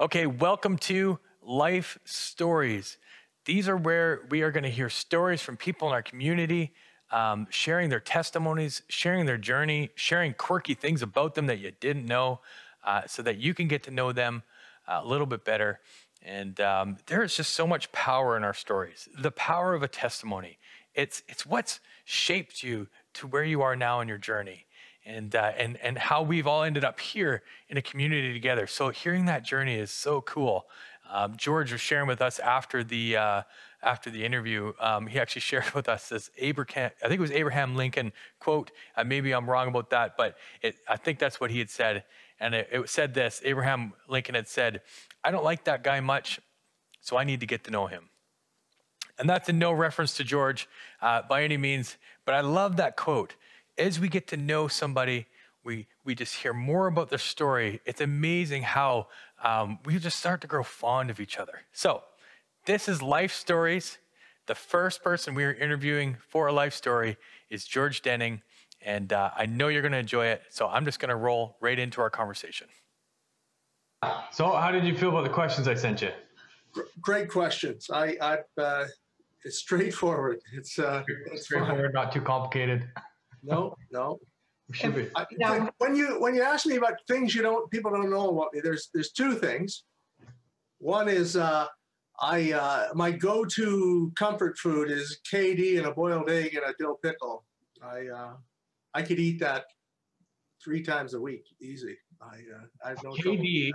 Okay, welcome to Life Stories. These are where we are going to hear stories from people in our community, um, sharing their testimonies, sharing their journey, sharing quirky things about them that you didn't know, uh, so that you can get to know them a little bit better. And um, there is just so much power in our stories. The power of a testimony. It's it's what's shaped you to where you are now in your journey and uh, and and how we've all ended up here in a community together. So hearing that journey is so cool. Um, George was sharing with us after the uh, after the interview. Um, he actually shared with us this Abraham, I think it was Abraham Lincoln quote. Uh, maybe I'm wrong about that, but it, I think that's what he had said. And it, it said this: Abraham Lincoln had said, "I don't like that guy much, so I need to get to know him." And that's in no reference to George uh, by any means, but I love that quote as we get to know somebody, we, we just hear more about their story. It's amazing how um, we just start to grow fond of each other. So, this is Life Stories. The first person we are interviewing for a life story is George Dening, and uh, I know you're going to enjoy it. So, I'm just going to roll right into our conversation. So, how did you feel about the questions I sent you? Great questions. I, I uh, it's straightforward. It's, uh, it's straightforward, not too complicated. No, no. Should be. I, yeah. When you when you ask me about things you don't people don't know about me, there's there's two things. One is uh, I uh, my go-to comfort food is KD and a boiled egg and a dill pickle. I uh, I could eat that three times a week, easy. I uh, I have no KD,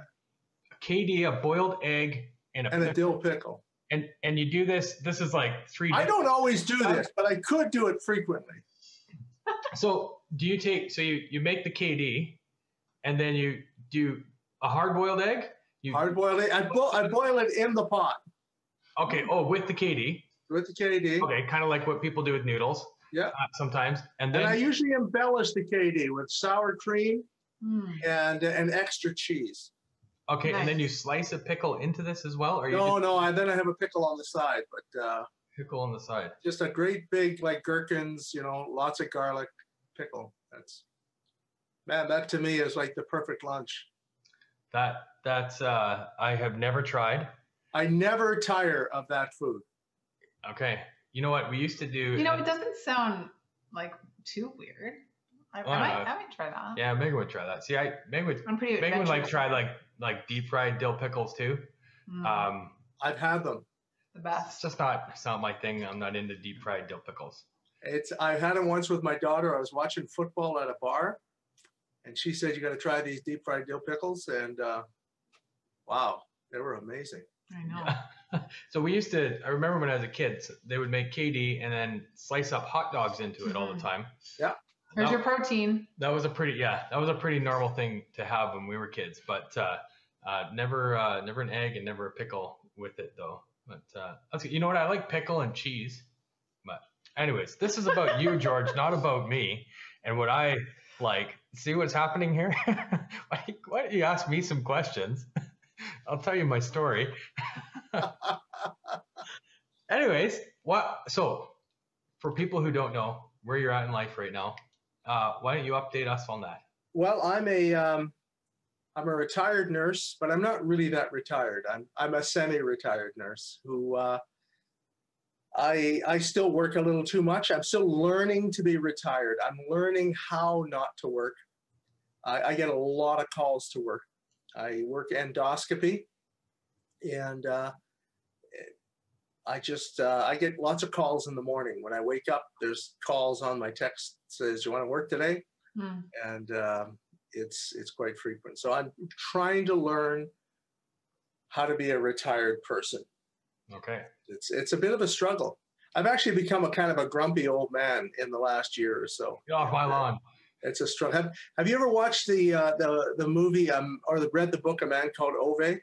KD, a boiled egg and a, and a dill pickle. And and you do this. This is like three. I don't always do this, but I could do it frequently so do you take so you you make the KD, and then you do a hard boiled egg? You, hard boiled egg. I boil I boil it in the pot. Okay. Oh, with the KD. With the KD. Okay, kind of like what people do with noodles. Yeah. Uh, sometimes, and then and I usually embellish the KD with sour cream mm. and and extra cheese. Okay, nice. and then you slice a pickle into this as well, or no? Just... No, I then I have a pickle on the side, but. uh pickle on the side. Just a great big like gherkins, you know, lots of garlic pickle. That's man, that to me is like the perfect lunch. That that's uh I have never tried. I never tire of that food. Okay. You know what we used to do? You know, it doesn't sound like too weird. I, I, might, I might try that. Yeah, Megan would try that. See, I Megan would. I'm pretty. Megan would like try like like deep fried dill pickles too. Mm. Um, I've had them the best. It's just not it's not my thing. I'm not into deep fried dill pickles. It's I had it once with my daughter. I was watching football at a bar, and she said you got to try these deep fried dill pickles, and uh, wow, they were amazing. I know. Yeah. so we used to. I remember when I was a kid, they would make KD and then slice up hot dogs into it all the mm-hmm. time. Yeah. There's your protein. That was a pretty yeah. That was a pretty normal thing to have when we were kids, but uh, uh, never uh, never an egg and never a pickle with it though. But uh, you know what? I like pickle and cheese. But anyways, this is about you, George, not about me and what I like. See what's happening here? why, why don't you ask me some questions? I'll tell you my story. anyways, what? So, for people who don't know where you're at in life right now, uh, why don't you update us on that? Well, I'm a um, I'm a retired nurse, but I'm not really that retired. I'm I'm a semi-retired nurse who uh, I I still work a little too much. I'm still learning to be retired. I'm learning how not to work. I, I get a lot of calls to work. I work endoscopy, and uh, I just uh, I get lots of calls in the morning when I wake up. There's calls on my text says, "You want to work today?" Mm. And um, it's it's quite frequent. So I'm trying to learn how to be a retired person. Okay. It's it's a bit of a struggle. I've actually become a kind of a grumpy old man in the last year or so. Get off my lawn. It's a struggle. Have, have you ever watched the uh, the the movie um, or the, read the book A Man Called Ove?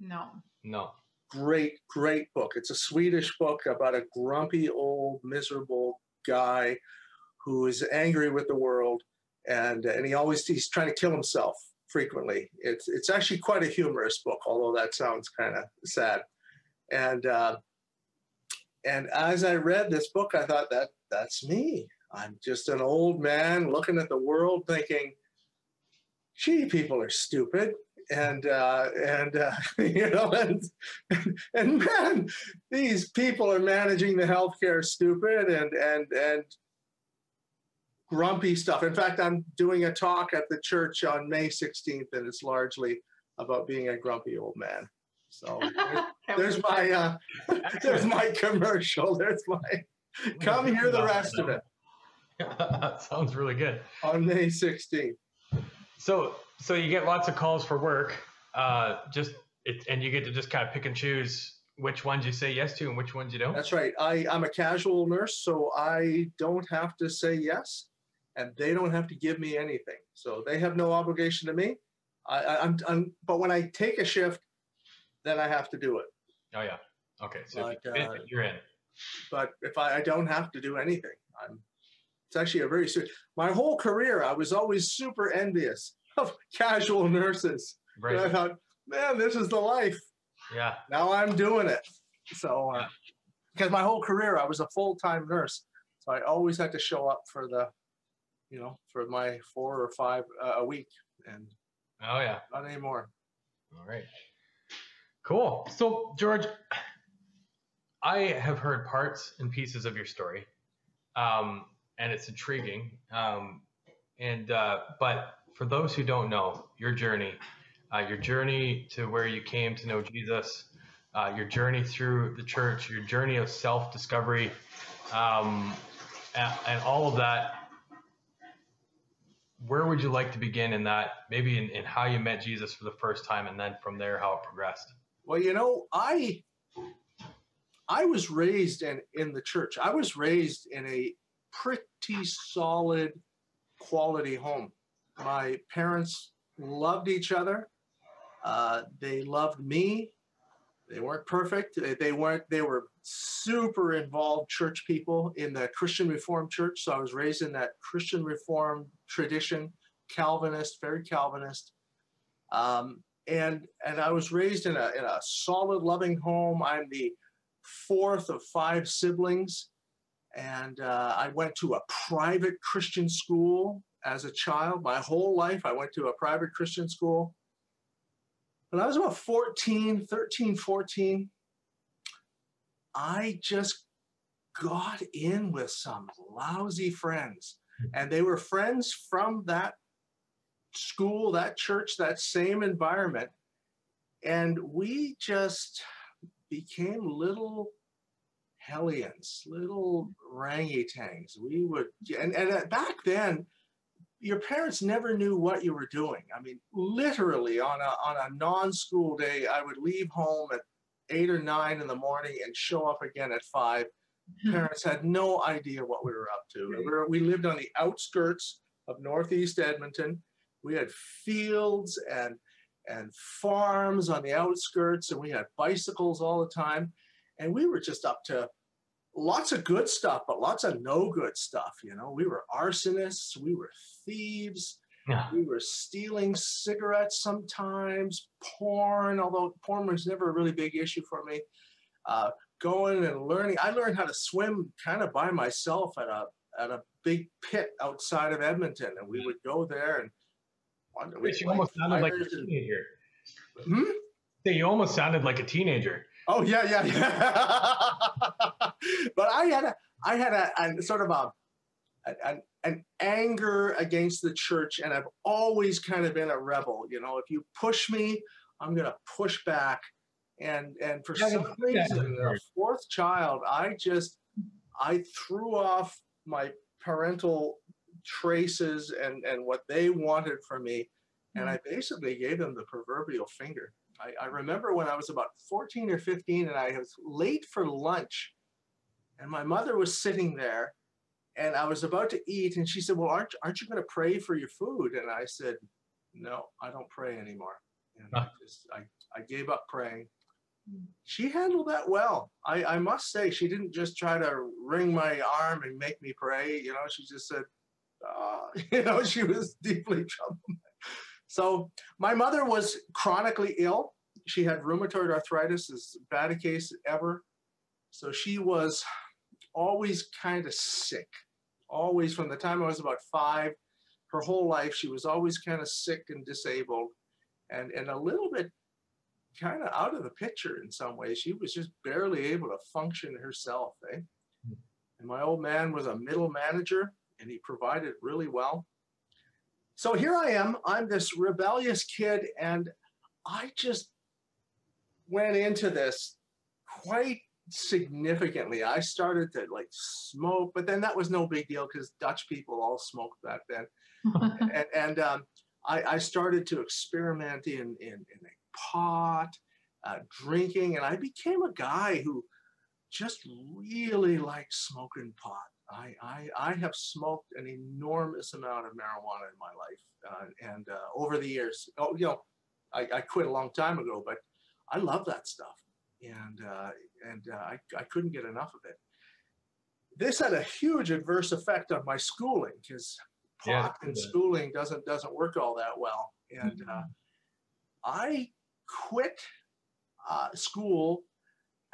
No. No. Great, great book. It's a Swedish book about a grumpy old miserable guy who is angry with the world and and he always he's trying to kill himself frequently. It's it's actually quite a humorous book, although that sounds kind of sad. And uh, and as I read this book, I thought that that's me. I'm just an old man looking at the world, thinking, "Gee, people are stupid." and uh, and uh, you know, and and man, these people are managing the healthcare stupid and and and grumpy stuff. In fact, I'm doing a talk at the church on May 16th, and it's largely about being a grumpy old man. So there's my uh, there's my commercial. There's my come hear the rest of it. Sounds really good. On May 16th. So so you get lots of calls for work. Uh, just it, and you get to just kind of pick and choose which ones you say yes to and which ones you don't. That's right. I, I'm a casual nurse, so I don't have to say yes, and they don't have to give me anything. So they have no obligation to me. I, I'm, but when I take a shift, then I have to do it. Oh yeah. Okay. So if you uh, you're in. But if I, I don't have to do anything, I'm. It's actually a very serious. My whole career, I was always super envious of casual nurses. And I thought, man, this is the life. Yeah. now I'm doing it. So, uh, Yeah. because my whole career I was a full time nurse, so I always had to show up for the, you know, for my four or five uh, a week, and Oh yeah. not anymore. All right. Cool. So, George, I have heard parts and pieces of your story, um, and it's intriguing. Um, and uh, but for those who don't know your journey, uh, your journey to where you came to know Jesus, uh, your journey through the church, your journey of self-discovery, um, and, and all of that. Where would you like to begin in that? Maybe in, in how you met Jesus for the first time, and then from there how it progressed. Well, you know, I I was raised in in the church. I was raised in a pretty solid quality home. My parents loved each other. Uh, they loved me. They weren't perfect. They, weren't. They were super involved church people in the Christian Reformed Church. So I was raised in that Christian Reformed tradition, Calvinist, very Calvinist. Um, and and I was raised in a in a solid, loving home. I'm the fourth of five siblings, and uh, I went to a private Christian school as a child. My whole life, I went to a private Christian school. When I was about 14, 13, 14, I just got in with some lousy friends. And they were friends from that school, that church, that same environment. And we just became little hellions, little orangutans. We would, and, and uh, back then, your parents never knew what you were doing. I mean, literally on a, on a non-school day, I would leave home at eight or nine in the morning and show up again at five. Hmm. Parents had no idea what we were up to. Hmm. We, were, we lived on the outskirts of Northeast Edmonton. We had fields and and farms on the outskirts, and we had bicycles all the time. And we were just up to lots of good stuff, but lots of no good stuff. You know, we were arsonists, we were thieves, Yeah. we were stealing cigarettes sometimes, porn, although porn was never a really big issue for me. Uh, going and learning. I learned how to swim kind of by myself at a at a big pit outside of Edmonton, and we would go there and. wonder- Which you almost sounded like a and- teenager. Hmm? You almost sounded like a teenager. Oh yeah, yeah, yeah. but I had a, I had a, a sort of a, an, an anger against the church, and I've always kind of been a rebel. You know, if you push me, I'm gonna push back. And and for Yeah, some reason, the fourth child, I just, I threw off my parental traces and and what they wanted from me, and mm-hmm. I basically gave them the proverbial finger. I, I remember when I was about 14 or 15 and I was late for lunch and my mother was sitting there and I was about to eat and she said, well, aren't, aren't you going to pray for your food? And I said, no, I don't pray anymore. And I just, I, I gave up praying. She handled that well. I, I must say, she didn't just try to wring my arm and make me pray. You know, she just said, uh, you know, she was deeply troubled. So my mother was chronically ill. She had rheumatoid arthritis, as bad a case ever. So she was always kind of sick, always from the time I was about five. Her whole life, she was always kind of sick and disabled. and and a little bit kind of out of the picture in some ways. She was just barely able to function herself. Eh? And my old man was a middle manager, and he provided really well. So here I am. I'm this rebellious kid, and I just went into this quite significantly. I started to like smoke, but then that was no big deal because Dutch people all smoked back then. and, and um, I, I, started to experiment in, in, in pot, uh, drinking, and I became a guy who just really liked smoking pot. I, I, I have smoked an enormous amount of marijuana in my life. Uh, and uh, over the years, oh, you know, I, I quit a long time ago, but I love that stuff and uh, and uh, I, I couldn't get enough of it. This had a huge adverse effect on my schooling because pot yeah, and schooling doesn't doesn't work all that well. And uh, I quit uh, school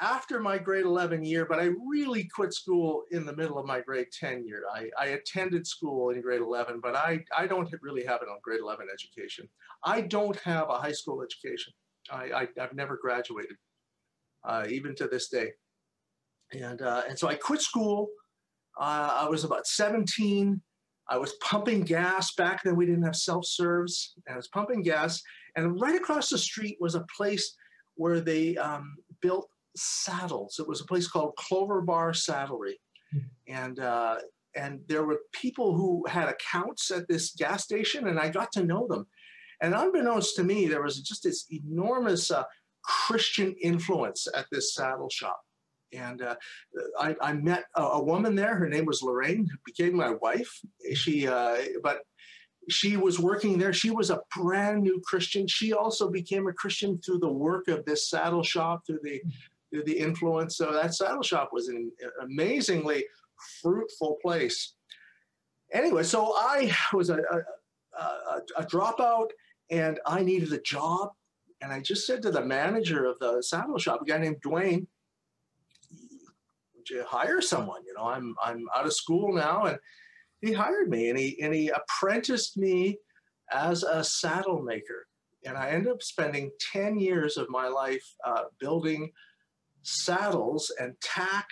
after my grade 11 year, but I really quit school in the middle of my grade 10 year. I, I attended school in grade 11, but I, I don't really have a grade 11 education. I don't have a high school education. I, I, have never graduated uh, even to this day. And, uh, and so I quit school. Uh, I was about 17. I was pumping gas. Back then, we didn't have self serves. And I was pumping gas. And right across the street was a place where they um, built saddles. It was a place called Clover Bar Saddlery. And, uh, and there were people who had accounts at this gas station, and I got to know them. And unbeknownst to me, there was just this enormous uh, Christian influence at this saddle shop. And uh, I, I, met a, a, woman there. Her name was Lorraine, who became my wife. She, uh, but she was working there. She was a brand new Christian. She also became a Christian through the work of this saddle shop, through the through the influence. So that saddle shop was an amazingly fruitful place. Anyway, so I was a, a, a, a dropout, and I needed a job. And I just said to the manager of the saddle shop, a guy named Dwayne, would you hire someone? You know, I'm I'm out of school now. And he hired me and he and he apprenticed me as a saddle maker. And I ended up spending 10 years of my life uh, building saddles and tack,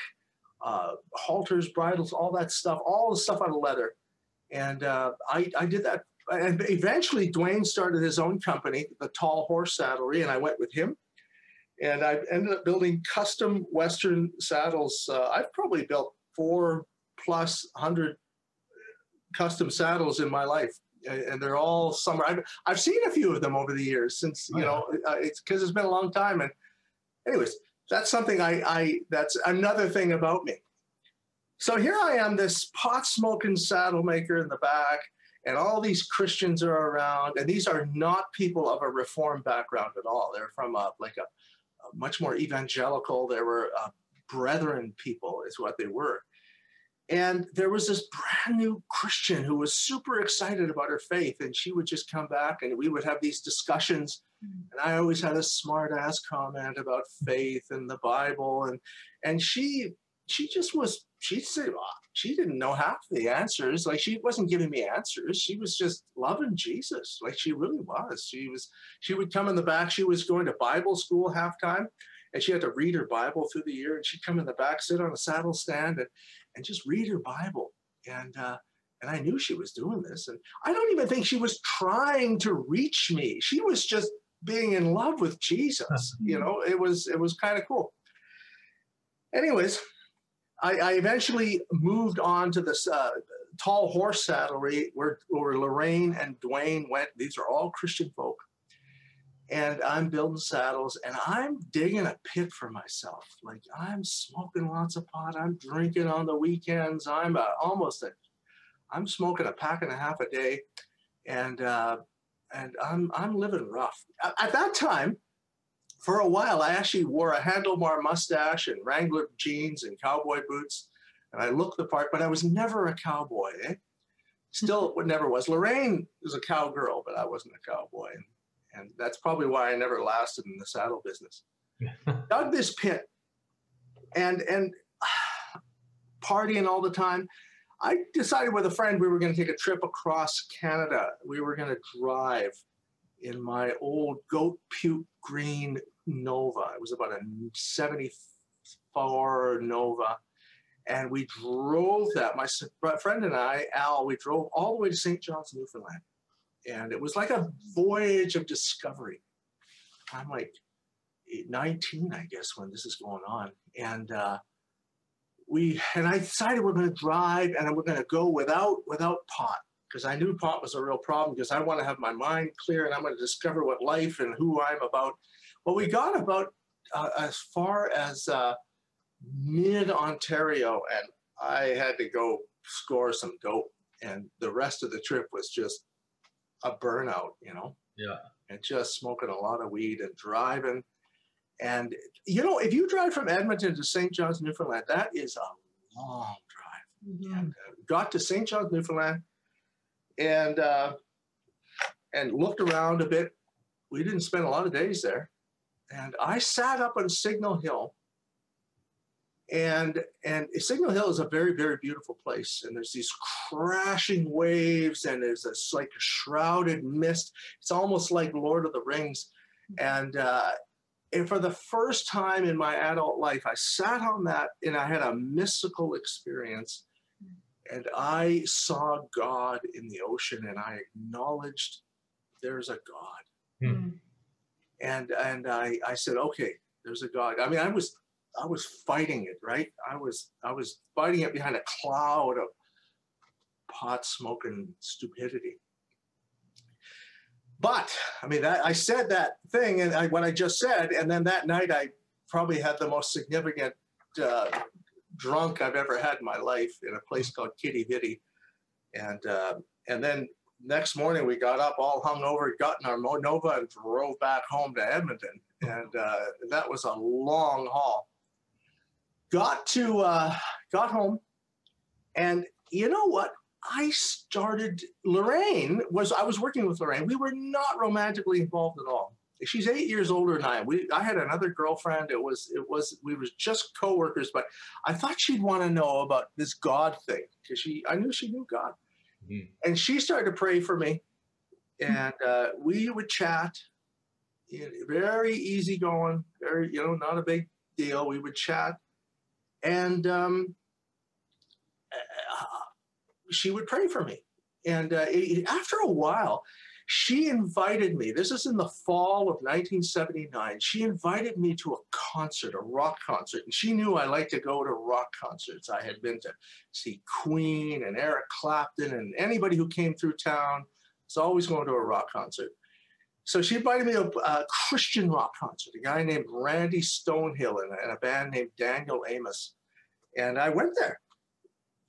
uh, halters, bridles, all that stuff, all the stuff out of leather. And uh, I, I did that and eventually Dwayne started his own company, the Tall Horse Saddlery, and I went with him. And I ended up building custom Western saddles. Uh, I've probably built four plus hundred custom saddles in my life, and they're all summer. I've, I've seen a few of them over the years since you know uh, it's because it's been a long time. And anyways, that's something I, I that's another thing about me. So here I am, this pot smoking saddle maker in the back and all these Christians are around, and these are not people of a reform background at all. They're from a, like a, a much more evangelical. They were uh, brethren people, is what they were. And there was this brand new Christian who was super excited about her faith, and she would just come back, and we would have these discussions. Mm-hmm. And I always had a smart ass comment about faith and the Bible, and and she she just was she said she didn't know half the answers. Like she wasn't giving me answers. She was just loving Jesus. Like she really was. She was. She would come in the back. She was going to Bible school halftime, and she had to read her Bible through the year. And she'd come in the back, sit on a saddle stand, and and just read her Bible. And uh, and I knew she was doing this. And I don't even think she was trying to reach me. She was just being in love with Jesus. you know, it was it was kind of cool. Anyways, I, I eventually moved on to this uh, tall horse saddlery where, where Lorraine and Dwayne went. These are all Christian folk. And I'm building saddles and I'm digging a pit for myself. Like I'm smoking lots of pot. I'm drinking on the weekends. I'm uh, almost a, I'm smoking a pack and a half a day. And, uh, and I'm, I'm living rough. At, at that time, for a while, I actually wore a handlebar mustache and Wrangler jeans and cowboy boots, and I looked the part, but I was never a cowboy. Eh? Still, never was. Lorraine was a cowgirl, but I wasn't a cowboy, and, that's probably why I never lasted in the saddle business. Dug this pit, and and partying all the time. I decided with a friend we were going to take a trip across Canada. We were going to drive in my old goat puke green Nova. It was about a 74 Nova. And we drove that, my friend and I, Al, we drove all the way to St. John's, Newfoundland. And it was like a voyage of discovery. I'm like 19, I guess, when this is going on. And uh, we and I decided we're going to drive and we're going to go without without pot because I knew pot was a real problem because I want to have my mind clear and I'm going to discover what life and who I'm about. Well, we got about uh, as far as uh, mid Ontario and I had to go score some dope and the rest of the trip was just a burnout, you know? Yeah. And just smoking a lot of weed and driving. And, you know, if you drive from Edmonton to St. John's, Newfoundland, that is a long drive. Mm-hmm. And, uh, got to St. John's, Newfoundland and, uh, and looked around a bit. We didn't spend a lot of days there. And I sat up on Signal Hill and and Signal Hill is a very very beautiful place, and there's these crashing waves, and there's this like shrouded mist. It's almost like Lord of the Rings, and uh, and for the first time in my adult life, I sat on that and I had a mystical experience, and I saw God in the ocean, and I acknowledged there's a God, hmm. and and I I said okay, there's a God. I mean, I was I was fighting it, right? I was I was fighting it behind a cloud of pot smoking stupidity. But I mean, that, I said that thing, and I, what I just said, and then that night I probably had the most significant uh, drunk I've ever had in my life in a place called Quidi Vidi, and uh, and then next morning we got up all hungover, got in our Nova, and drove back home to Edmonton, and uh, that was a long haul got to uh, got home, and you know what? I started. Lorraine was. I was working with Lorraine. We were not romantically involved at all. She's eight years older than I am. We, I had another girlfriend. It was, it was, we were just coworkers. But I thought she'd want to know about this God thing because she, I knew she knew God, mm-hmm. and she started to pray for me, and uh, we would chat. Very easy going, very, you know, not a big deal. We would chat and um, she would pray for me. And uh, after a while, she invited me. This is in the fall of 1979. She invited me to a concert, a rock concert. And she knew I liked to go to rock concerts. I had been to see Queen and Eric Clapton and anybody who came through town was always going to a rock concert. So she invited me to a, Christian rock concert, a guy named Randy Stonehill and, a band named Daniel Amos. And I went there.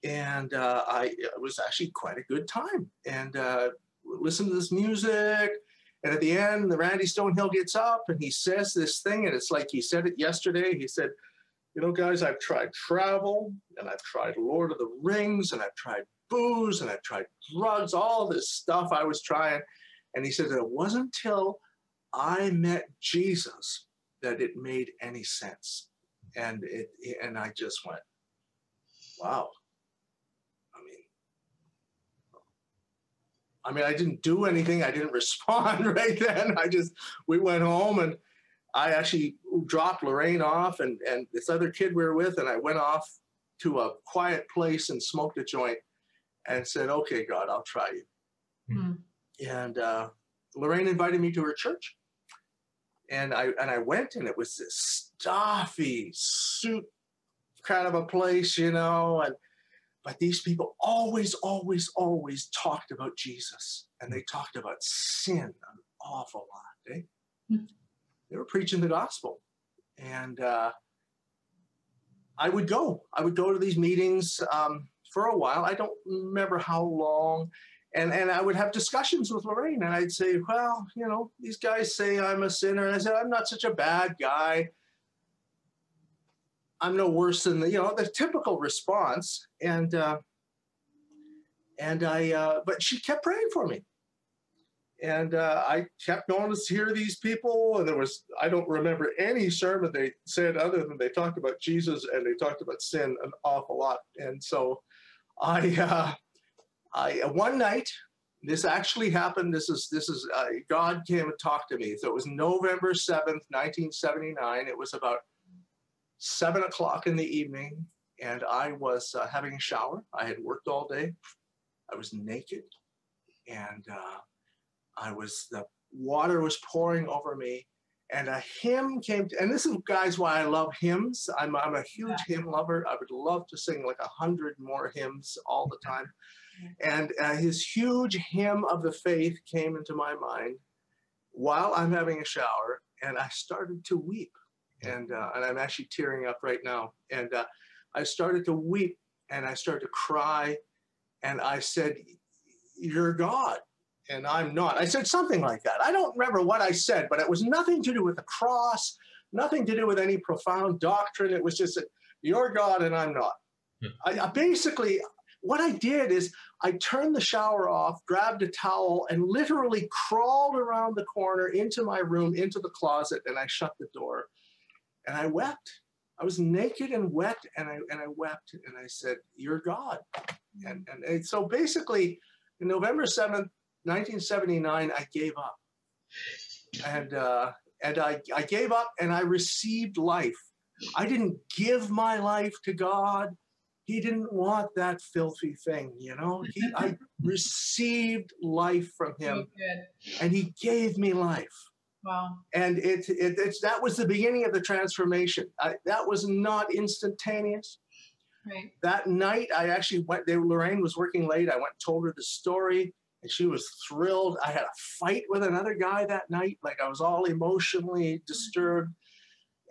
And uh, I, it was actually quite a good time. And uh, listened to this music. And at the end, the Randy Stonehill gets up and he says this thing. And it's like he said it yesterday. He said, You know, guys, I've tried travel and I've tried Lord of the Rings and I've tried booze and I've tried drugs, all this stuff I was trying. And he said that it wasn't until I met Jesus that it made any sense. And it and I just went, wow. I mean, I mean, I didn't do anything. I didn't respond right then. I just we went home and I actually dropped Lorraine off and and this other kid we were with, and I went off to a quiet place and smoked a joint and said, "Okay, God, I'll try you." Mm and uh, Lorraine invited me to her church, and I and I went, and it was this stuffy suit kind of a place, you know, and but these people always, always, always talked about Jesus, and they talked about sin an awful lot. Eh? Mm-hmm. They were preaching the gospel, and uh, I would go. I would go to these meetings um, for a while. I don't remember how long and and I would have discussions with Lorraine, and I'd say, well, you know, these guys say I'm a sinner, and I said I'm not such a bad guy. I'm no worse than the you know the typical response, and uh, and I uh, but she kept praying for me, and uh, I kept going to hear these people, and there was I don't remember any sermon they said other than they talked about Jesus and they talked about sin an awful lot, and so I. I, one night, This actually happened. This is this is uh, God came and talked to me. So it was November seventh, nineteen seventy nine. It was about seven o'clock in the evening, and I was uh, having a shower. I had worked all day. I was naked, and uh, I was the water was pouring over me, and a hymn came. To, and this is guys why I love hymns. I'm I'm a huge yeah. hymn lover. I would love to sing like a hundred more hymns all the time. And uh, his huge hymn of the faith came into my mind while I'm having a shower, and I started to weep. And, uh, and I'm actually tearing up right now. And uh, I started to weep and I started to cry. And I said, You're God and I'm not. I said something like that. I don't remember what I said, but it was nothing to do with the cross, nothing to do with any profound doctrine. It was just that you're God and I'm not. Hmm. I, I basically, what I did is I turned the shower off, grabbed a towel, and literally crawled around the corner into my room, into the closet, and I shut the door. And I wept. I was naked and wet, and I and I wept, and I said, "You're God." And and, and so basically, in November seventh, nineteen seventy nine, I gave up, and uh, and I I gave up, and I received life. I didn't give my life to God he didn't want that filthy thing, you know. He, I received life from him, and he gave me life. Wow. And it, it it's that was the beginning of the transformation. I, that was not instantaneous. Right. That night, I actually went. They, Lorraine was working late. I went and told her the story, and she was thrilled. I had a fight with another guy that night. Like I was all emotionally disturbed,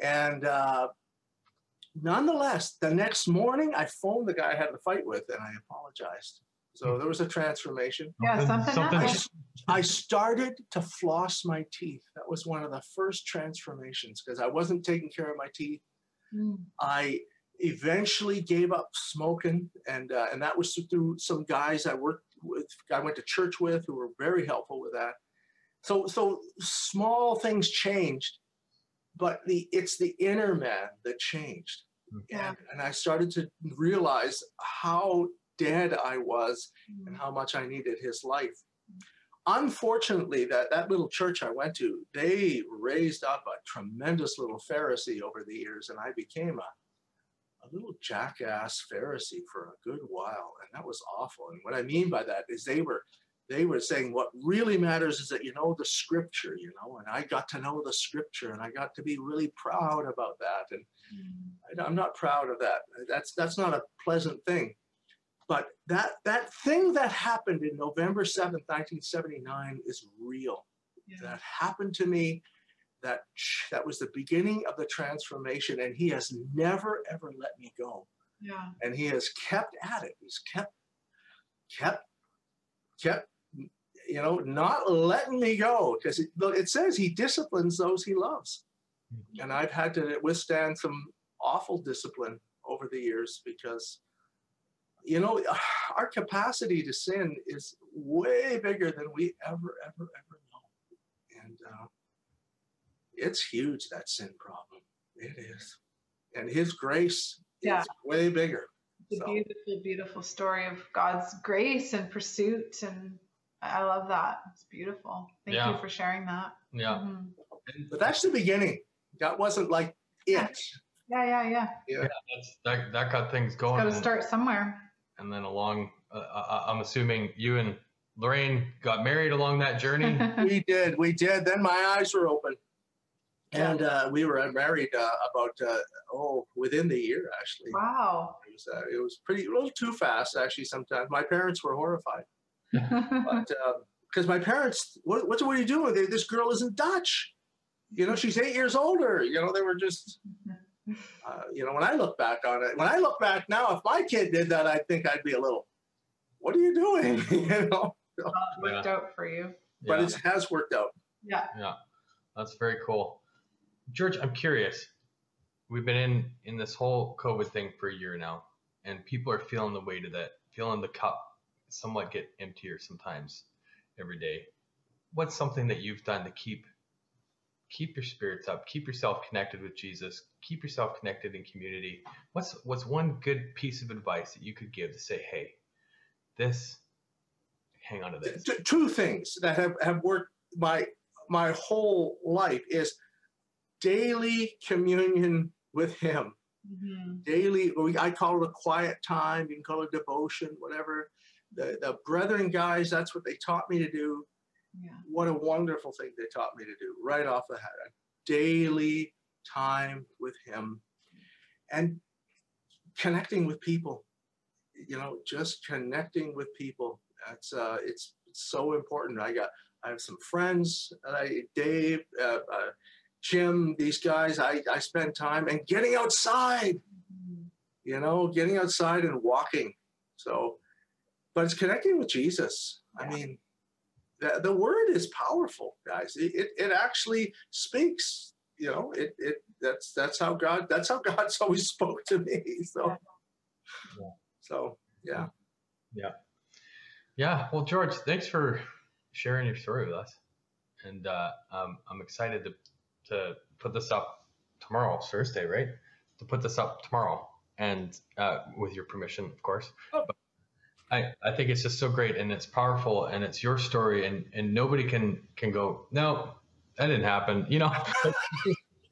and uh, nonetheless, the next morning I phoned the guy I had the fight with and I apologized. So there was a transformation. Yeah, something, something I, I started to floss my teeth. That was one of the first transformations because I wasn't taking care of my teeth. Mm. I eventually gave up smoking, and uh, and that was through some guys I worked with, I went to church with, who were very helpful with that. So so small things changed, but the it's the inner man that changed. Yeah. And, and I started to realize how dead I was mm. and how much I needed his life. Unfortunately, that, that little church I went to, they raised up a tremendous little Pharisee over the years, and I became a, a little jackass Pharisee for a good while. And that was awful. And what I mean by that is they were they were saying what really matters is that you know the scripture, you know, and I got to know the scripture and I got to be really proud about that. And mm. I'm not proud of that. That's that's not a pleasant thing. But that that thing that happened in November 7th, 1979 is real. Yeah. That happened to me. That that was the beginning of the transformation. And he has never ever let me go. Yeah. And he has kept at it. He's kept kept kept you know, not letting me go because it, it, says he disciplines those he loves. Mm-hmm. And I've had to withstand some awful discipline over the years because, you know, our capacity to sin is way bigger than we ever, ever, ever know. And uh, it's huge, that sin problem. It is. And his grace yeah. is way bigger. It's a so. beautiful, beautiful story of God's grace and pursuit and I love that. It's beautiful. Thank yeah. you for sharing that. Yeah. Mm-hmm. But that's the beginning. That wasn't like it. Yeah, yeah, yeah. Yeah, yeah that's, that, that got things going. Got to start somewhere. And then along, uh, uh, uh, I'm assuming you and Lorraine got married along that journey. we did. We did. Then my eyes were open. And uh, we were married uh, about uh, oh within the year actually. Wow. It was it was pretty a little too fast actually. Sometimes my parents were horrified but because um, my parents, what, what, what are you doing? They, this girl isn't Dutch. You know, she's eight years older. You know, they were just, uh, you know, when I look back on it, when I look back now, if my kid did that, I think I'd be a little, what are you doing? you know, well, worked yeah. out for you. But yeah. it has worked out. Yeah. Yeah. That's very cool. George, I'm curious. We've been in in this whole COVID thing for a year now, and people are feeling the weight of that, feeling the cup somewhat get emptier sometimes every day. What's something that you've done to keep keep your spirits up, keep yourself connected with Jesus, keep yourself connected in community? What's what's one good piece of advice that you could give to say, hey, this hang on to this. Two things that have, have worked my my whole life is daily communion with Him. Mm-hmm. Daily, I call it a quiet time. You can call it devotion, whatever. The the brethren guys, that's what they taught me to do. Yeah. What a wonderful thing they taught me to do right off the head. A daily time with Him, and connecting with people. You know, just connecting with people. That's uh, it's, it's so important. I got I have some friends. I, Dave, uh, uh, Jim, these guys. I I spend time and getting outside. You know, getting outside and walking. So, but it's connecting with Jesus. I mean, the, the word is powerful, guys. It, it, it actually speaks. You know, it it that's that's how God that's how God's always spoke to me. So, yeah. so yeah, yeah, yeah. Well, George, thanks for sharing your story with us, and uh, um, I'm excited to to put this up tomorrow, Thursday, right? To put this up tomorrow, and uh, with your permission, of course. Oh. But I, I think it's just so great and it's powerful and it's your story and, and nobody can can go no that didn't happen you know?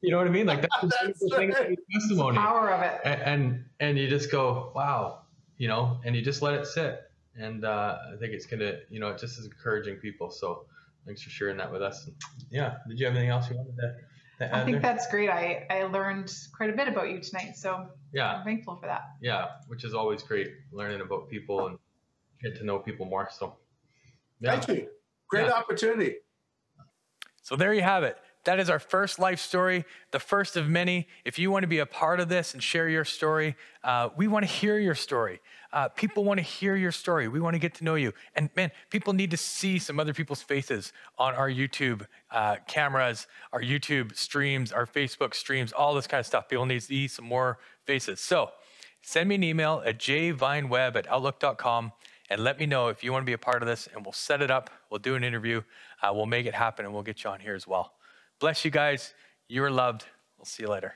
You know what I mean? Like that's, that's the thing testimony. Power of it. And, and, and you just go wow you know? And you just let it sit. And uh, I think it's gonna you know it just is encouraging people. So thanks for sharing that with us. And, yeah did you have anything else you wanted to I think that's great. I, I learned quite a bit about you tonight, so yeah, I'm thankful for that. Yeah, which is always great learning about people and get to know people more. So, yeah. thank you. Great yeah. opportunity. So there you have it. That is our first life story, the first of many. If you want to be a part of this and share your story, uh, we want to hear your story. Uh, people want to hear your story. We want to get to know you. And man, people need to see some other people's faces on our YouTube uh, cameras, our YouTube streams, our Facebook streams, all this kind of stuff. People need to see some more faces. So send me an email at jvineweb at outlook.com and let me know if you want to be a part of this, and we'll set it up. We'll do an interview. Uh, we'll make it happen, and we'll get you on here as well. Bless you guys. You are loved. We'll see you later.